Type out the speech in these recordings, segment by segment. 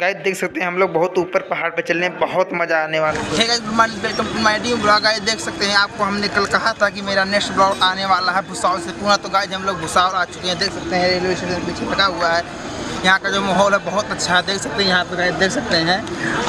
Guys देख सकते हैं हम लोग बहुत ऊपर पहाड़ पे चलने बहुत मज़ा आने वाला है। Welcome to my new blog guys देख सकते हैं आपको हमने कल कहा था कि मेरा नेक्स्ट ब्लॉग आने वाला है भुसावल से पूरा तो गाइस हम लोग भुसावल आ चुके हैं। देख सकते हैं रेलवे स्टेशन पीछे लगा हुआ है। यहाँ का जो माहौल है बहुत अच्छा है। देख सकते हैं यहाँ पे गाइस देख सकते हैं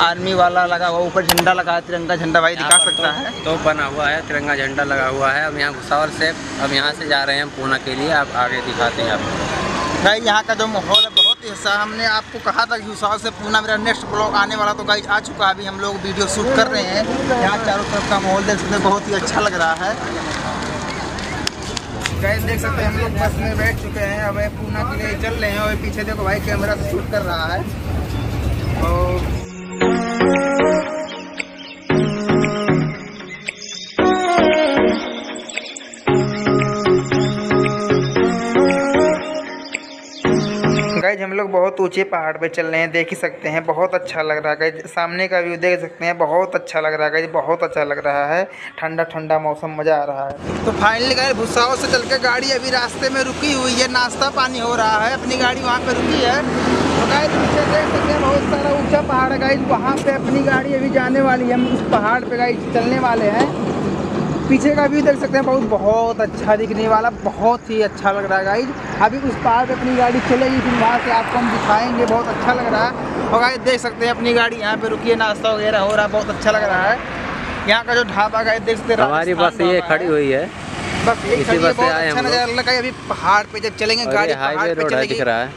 आर्मी वाला लगा हुआ ऊपर झंडा लगा है तिरंगा झंडा भाई दिखा सकता है। तो बना हुआ है तिरंगा झंडा लगा हुआ है। अब यहाँ भुसावल से अब यहाँ से जा रहे हैं पूना के लिए। आप आगे दिखाते हैं आपको। भाई यहाँ का जो माहौल है अच्छा हमने आपको कहा था कि हिसाब से पूना मेरा नेक्स्ट ब्लॉग आने वाला तो गाइज़ आ चुका है। अभी हम लोग वीडियो शूट कर रहे हैं। यहाँ चारों तरफ़ का माहौल देख सकते बहुत ही अच्छा लग रहा है। गाइज़ देख सकते हैं, हम लोग बस में बैठ चुके हैं। अब पूना के लिए चल रहे हैं और पीछे देखो भाई कैमरा से शूट कर रहा है। और गाइज़ हम लोग बहुत ऊँचे पहाड़ पे चल रहे हैं, देख ही सकते हैं, बहुत अच्छा लग रहा है गाइज़ सामने का व्यू देख सकते हैं, बहुत अच्छा लग रहा है गाइज़ बहुत अच्छा लग रहा है। ठंडा ठंडा मौसम, मज़ा आ रहा है। तो फाइनली गाइज़ भुसाओ से चल के गाड़ी अभी रास्ते में रुकी हुई है, नाश्ता पानी हो रहा है, अपनी गाड़ी वहाँ पे रुकी है। तो गाइज़ पीछे देख सकते हैं, बहुत सारा ऊँचा पहाड़ है गाइज़ वहाँ पे अपनी गाड़ी अभी जाने वाली है, हम उस पहाड़ पे गाइज़ चलने वाले हैं। पीछे का व्यू देख सकते हैं बहुत बहुत अच्छा दिखने वाला बहुत ही अच्छा लग रहा है गाइज़ अभी उस पहाड़ पे अपनी गाड़ी चलेगी फिर वहाँ से आपको हम दिखाएँगे बहुत अच्छा लग रहा है। और गाइज़ देख सकते हैं अपनी गाड़ी यहाँ पे रुकी है नाश्ता वगैरह हो रहा है बहुत अच्छा लग रहा है। यहाँ का जो ढाबा गाइज़ देख सकते हैं हमारी बस ये खड़ी हुई है। बस ये अच्छा नज़ारा लगा है। अभी पहाड़ पे जब चलेंगे गाड़ी पहाड़ हाईवे रोड दिख रहा है।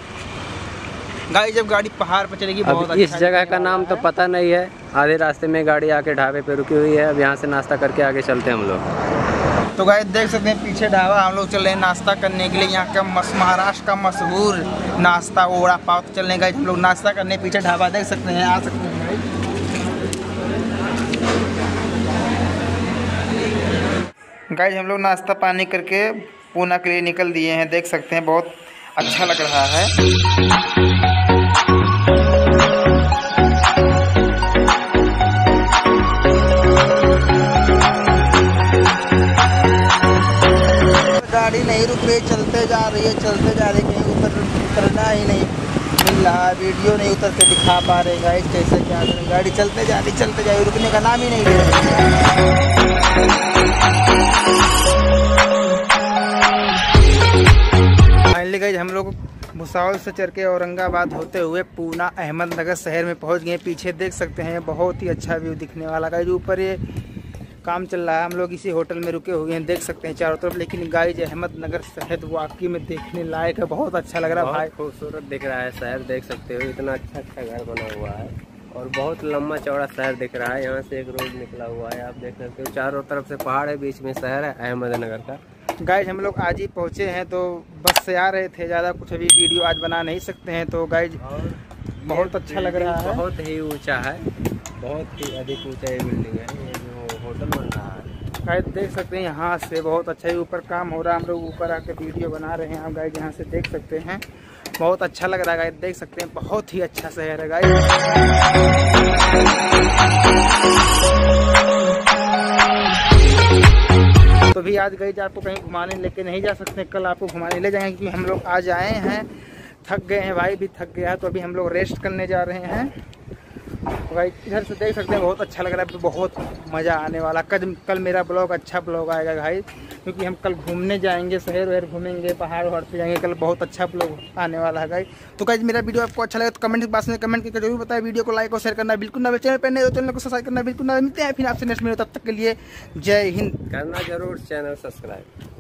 गाड़ी जब गाड़ी पहाड़ पर चलेगी बहुत अब इस अच्छा जगह का नाम तो पता नहीं है। आधे रास्ते में गाड़ी आके ढाबे पे रुकी हुई है। अब यहाँ से नाश्ता करके आगे चलते हैं हम लोग। तो गाय देख सकते हैं पीछे ढाबा हम लोग चल रहे हैं नाश्ता करने के लिए। यहाँ का मस महाराष्ट्र का मशहूर नाश्ता ओड़ा पाव तो चल रहे हम लोग नाश्ता करने पीछे ढाबा देख सकते हैं आ सकते हैं। गाइस हम लोग नाश्ता पानी करके पूना के लिए निकल दिए हैं। देख सकते हैं बहुत अच्छा लग रहा है। रही है चलते जा रही कहीं उतर उतरना ही नहीं। मिल रहा वीडियो नहीं उतर के दिखा पा रहे गाइस कैसे क्या करें। गाड़ी चलते जा रही, चलते जा रही, रुकने का नाम ही नहीं ले रही। फाइनली गाइस हम लोग भुसावल से चढ़ के औरंगाबाद होते हुए पूना अहमदनगर शहर में पहुँच गए पीछे देख सकते हैं, बहुत ही अच्छा व्यू दिखने वाला गाइस ऊपर ये काम चल रहा है। हम लोग इसी होटल में रुके हुए हैं देख सकते हैं चारों तरफ़। लेकिन गाइज़ अहमदनगर शहर वाकई में देखने लायक है। बहुत अच्छा लग रहा है भाई। खूबसूरत दिख रहा है शहर देख सकते हो। इतना अच्छा अच्छा घर बना हुआ है और बहुत लंबा चौड़ा शहर दिख रहा है। यहाँ से एक रोड निकला हुआ है आप देख सकते हो। चारों तरफ़ से पहाड़ है बीच में शहर है अहमदनगर का। गाइज़ हम लोग आज ही पहुँचे हैं तो बस से आ रहे थे ज़्यादा। कुछ अभी वीडियो आज बना नहीं सकते हैं तो गाइज़ बहुत अच्छा लग रहा है। बहुत ही ऊँचा है बहुत ही अधिक ऊँचा ये बिल्डिंग है। गाइज़ देख सकते हैं, यहाँ से बहुत अच्छा ही ऊपर काम हो रहा है। हम लोग ऊपर आके वीडियो बना रहे हैं। आप गाइज़ यहाँ से देख सकते हैं। बहुत अच्छा लग रहा है गाइज़ देख सकते हैं। बहुत ही अच्छा शहर है गाइज़ तो भी आज गई आपको कहीं घुमाने लेके नहीं जा सकते। कल आपको घुमाने ले जाएँगे, क्योंकि हम लोग आज आए हैं। थक गए हैं, भाई भी थक गया तो अभी हम लोग रेस्ट करने जा रहे हैं। तो भाई, इधर से देख सकते हैं, बहुत अच्छा लग रहा है बहुत मज़ा आने वाला। कल कल मेरा ब्लॉग अच्छा ब्लॉग आएगा भाई, क्योंकि हम कल घूमने जाएँगे, शहर वहर घूमेंगे, पहाड़ वहाड़ पे जाएँगे, कल बहुत अच्छा ब्लॉग आने वाला है गाइस तो गाइस मेरा वीडियो आपको अच्छा लगे तो कमेंट बॉक्स में कमेंट करके ज़रूर बताएँ, वीडियो को लाइक और शेयर करना बिल्कुल ना चैनल पर नहीं हो चैनल को सब्सक्राइब करना बिल्कुल ना मिलते हैं फिर आपसे नेक्स्ट वीडियो तब तक के लिए जय हिंद। करना ज़रूर चैनल सब्सक्राइब